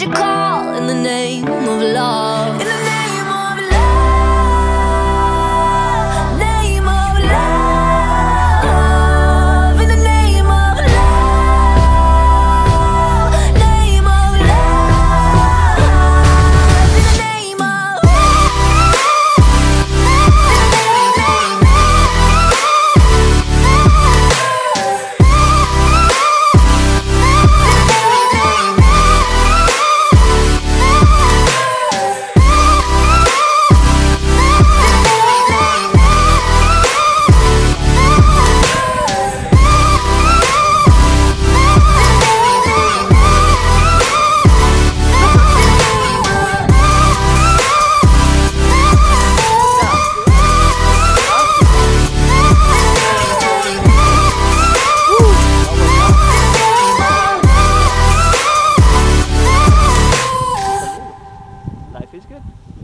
you call? he's good.